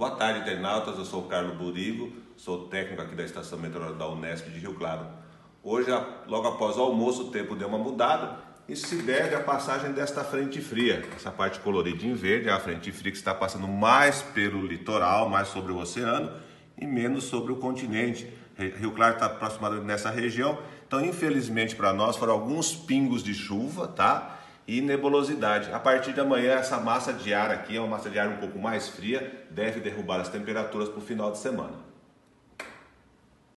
Boa tarde, internautas. Eu sou o Carlos Burigo, sou técnico aqui da Estação Meteorológica da Unesp de Rio Claro. Hoje, logo após o almoço, o tempo deu uma mudada. Isso se deve à passagem desta frente fria. Essa parte colorida em verde é a frente fria que está passando mais pelo litoral, mais sobre o oceano e menos sobre o continente. Rio Claro está aproximadamente nessa região. Então, infelizmente para nós, foram alguns pingos de chuva, tá? E nebulosidade. A partir de amanhã, essa massa de ar aqui é uma massa de ar um pouco mais fria, deve derrubar as temperaturas para o final de semana.